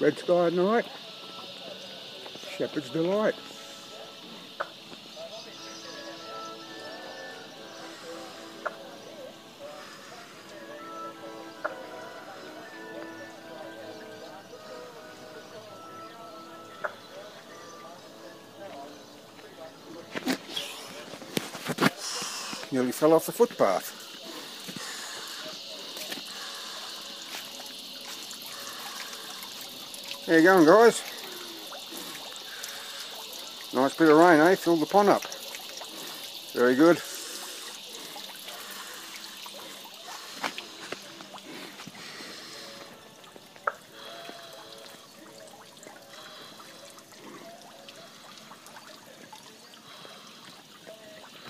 Red Sky night, Shepherd's Delight. Nearly fell off the footpath. There you going guys. Nice bit of rain eh, filled the pond up. Very good.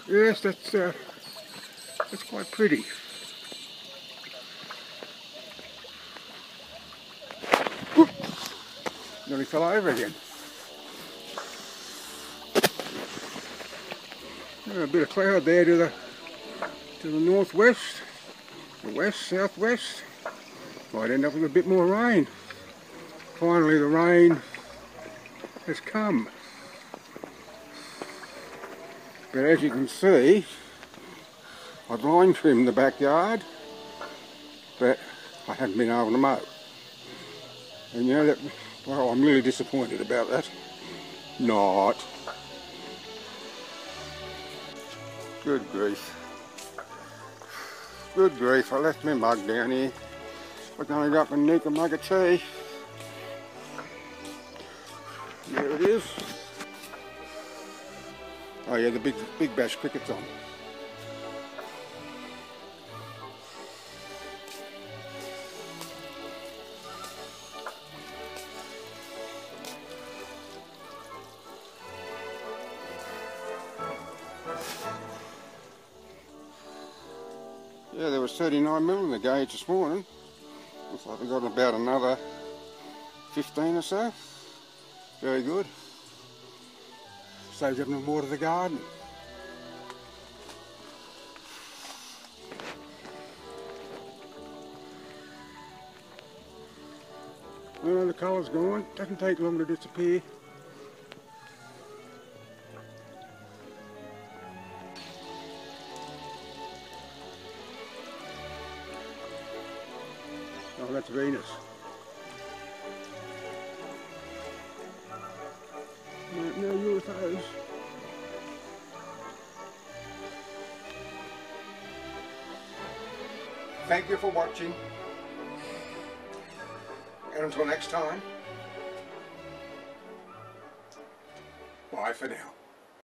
Yes, that's uh, that's quite pretty. Nearly fell over again. a bit of cloud there to the to the northwest, the west, southwest. Might end up with a bit more rain. Finally the rain has come. But as you can see, I've line trimmed the backyard, but I haven't been able to mow. And you know that, well, I'm really disappointed about that. Not. Good grief. Good grief, I left my mug down here. We're going to go up mug of tea. There it is. Oh yeah, the big big bash cricket's on. Yeah, there was 39 mil in the gauge this morning. Looks like we got about another 15 or so. Very good. Saves having to water the garden. Well, the colour's gone. Doesn't take long to disappear. Oh, that's Venus. No, no UFOs. Thank you for watching. And until next time, bye for now.